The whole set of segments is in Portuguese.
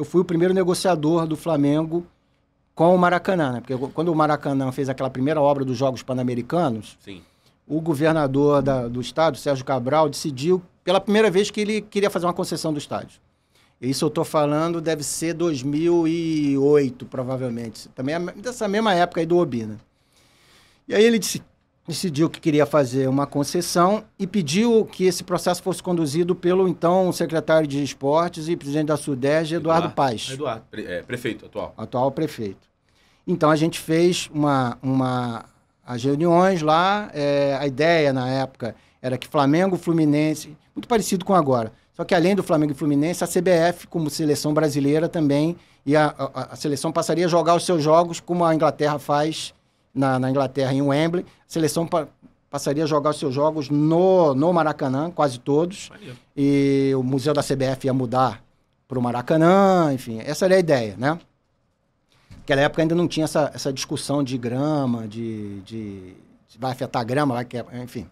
eu fui o primeiro negociador do Flamengo com o Maracanã, né? Porque quando o Maracanã fez aquela primeira obra dos Jogos Pan-Americanos, o governador da, do estado, Sérgio Cabral, decidiu pela primeira vez que ele queria fazer uma concessão do estádio. Isso eu estou falando deve ser 2008, provavelmente. Também é dessa mesma época aí do Obina. E aí ele disse, decidiu que queria fazer uma concessão e pediu que esse processo fosse conduzido pelo então secretário de Esportes e presidente da SUDES, Eduardo, Eduardo Paes. Eduardo, é, prefeito atual. Atual prefeito. Então a gente fez uma, uma as reuniões lá, é, a ideia na época era que Flamengo, Fluminense, muito parecido com agora, só que além do Flamengo e Fluminense, a CBF, como seleção brasileira também, e a, a, a seleção passaria a jogar os seus jogos como a Inglaterra faz na, na Inglaterra, em Wembley. A seleção pa, passaria a jogar os seus jogos no, no Maracanã, quase todos. E o museu da CBF ia mudar para o Maracanã, enfim, essa era a ideia, né? Naquela época ainda não tinha essa, essa discussão de grama, de, de, de vai afetar a grama, que, enfim.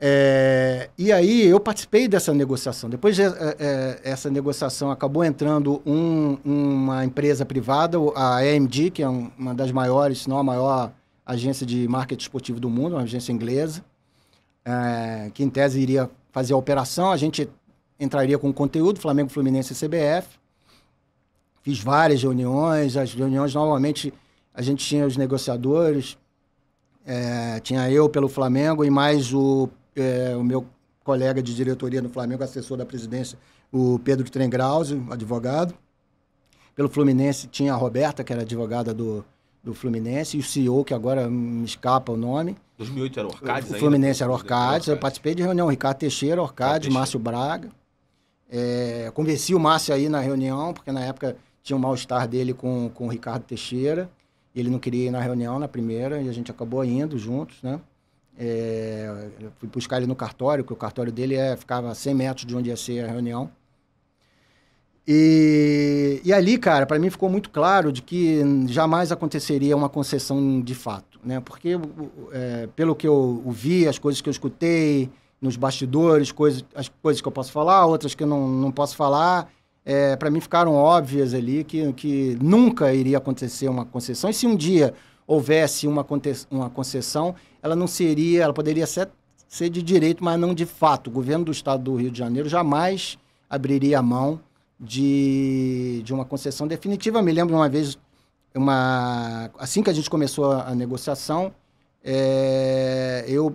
É, e aí eu participei dessa negociação. Depois de, é, é, essa negociação acabou entrando um, uma empresa privada, a AMD, que é um, uma das maiores, se não a maior agência de marketing esportivo do mundo, uma agência inglesa, é, que em tese iria fazer a operação. A gente entraria com conteúdo, Flamengo, Fluminense e CBF. Fiz várias reuniões. As reuniões, normalmente, a gente tinha os negociadores, é, tinha eu pelo Flamengo e mais o é, o meu colega de diretoria no Flamengo, assessor da presidência, o Pedro Trengrause, advogado. Pelo Fluminense tinha a Roberta, que era advogada do, do Fluminense, e o CEO, que agora me escapa o nome. 2008 era Orcades O Fluminense ainda? era Orcades. Eu participei de reunião, Ricardo Teixeira, Orcades, Márcio Braga. É, convenci o Márcio aí na reunião, porque na época tinha um mal-estar dele com, com o Ricardo Teixeira. Ele não queria ir na reunião, na primeira, e a gente acabou indo juntos, né? É, fui buscar ele no cartório, que o cartório dele é, ficava a 100 metros de onde ia ser a reunião. E, e ali, cara, para mim ficou muito claro de que jamais aconteceria uma concessão de fato, né? Porque, é, pelo que eu vi, as coisas que eu escutei nos bastidores, coisas, as coisas que eu posso falar, outras que eu não, não posso falar, é, para mim ficaram óbvias ali que, que nunca iria acontecer uma concessão. E se um dia houvesse uma, uma concessão, ela não seria, ela poderia ser, ser de direito, mas não de fato. O governo do estado do Rio de Janeiro jamais abriria a mão de, de uma concessão definitiva. Me lembro uma vez, uma, assim que a gente começou a, a negociação, é, eu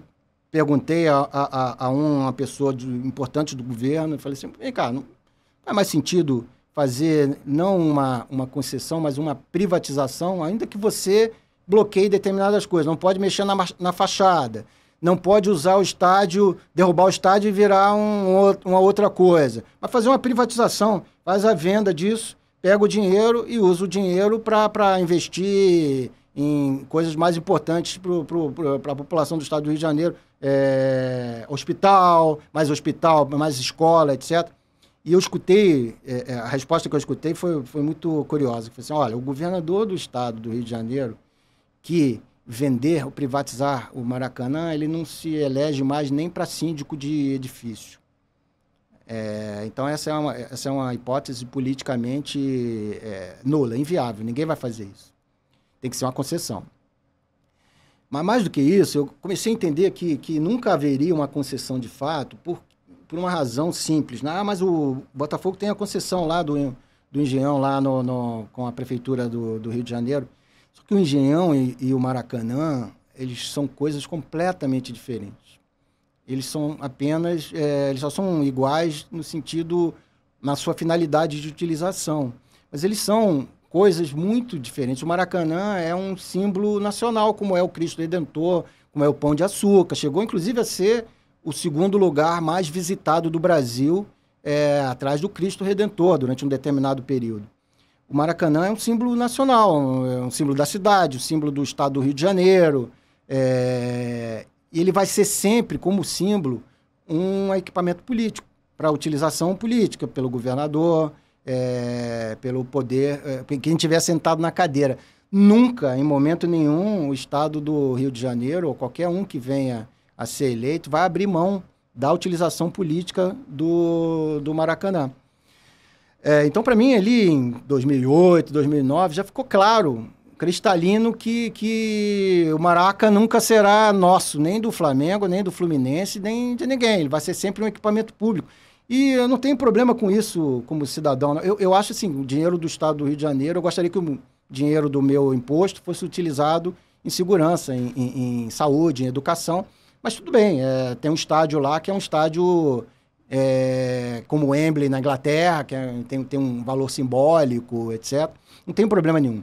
perguntei a, a, a, uma pessoa de, importante do governo, falei assim, vem cá, não faz mais sentido fazer não uma, uma concessão, mas uma privatização, ainda que você bloqueie determinadas coisas. Não pode mexer na, na fachada. Não pode usar o estádio, derrubar o estádio e virar um, uma outra coisa. Mas fazer uma privatização, faz a venda disso, pega o dinheiro e usa o dinheiro para investir em coisas mais importantes para a população do estado do Rio de Janeiro. É, hospital, mais hospital, mais escola, etc. E eu escutei, é, é, a resposta que eu escutei foi, foi muito curiosa. Foi assim, olha, o governador do estado do Rio de Janeiro que vender ou privatizar o Maracanã, ele não se elege mais nem para síndico de edifício. É, então, essa é, uma, essa é uma hipótese politicamente é, nula, inviável. Ninguém vai fazer isso. Tem que ser uma concessão. Mas, mais do que isso, eu comecei a entender que, que nunca haveria uma concessão de fato por, por uma razão simples. Né? Ah, mas o Botafogo tem a concessão lá do, do Engenhão, lá no, no com a Prefeitura do, do Rio de Janeiro. Só que o Engenhão e, e o Maracanã, eles são coisas completamente diferentes. Eles são apenas, é, eles só são iguais no sentido, na sua finalidade de utilização. Mas eles são coisas muito diferentes. O Maracanã é um símbolo nacional, como é o Cristo Redentor, como é o Pão de Açúcar. Chegou, inclusive, a ser o segundo lugar mais visitado do Brasil, é, atrás do Cristo Redentor, durante um determinado período. O Maracanã é um símbolo nacional, é um símbolo da cidade, um símbolo do estado do Rio de Janeiro. É... Ele vai ser sempre, como símbolo, um equipamento político, para utilização política, pelo governador, é... pelo poder, é... quem estiver sentado na cadeira. Nunca, em momento nenhum, o estado do Rio de Janeiro, ou qualquer um que venha a ser eleito, vai abrir mão da utilização política do, do Maracanã. É, então, para mim, ali em 2008, 2009, já ficou claro, cristalino, que, que o Maraca nunca será nosso, nem do Flamengo, nem do Fluminense, nem de ninguém. Ele vai ser sempre um equipamento público. E eu não tenho problema com isso como cidadão. Eu, eu acho assim, o dinheiro do Estado do Rio de Janeiro, eu gostaria que o dinheiro do meu imposto fosse utilizado em segurança, em, em, em saúde, em educação. Mas tudo bem, é, tem um estádio lá que é um estádio é, como Wembley na Inglaterra, que é, tem, tem um valor simbólico, etc. Não tem problema nenhum.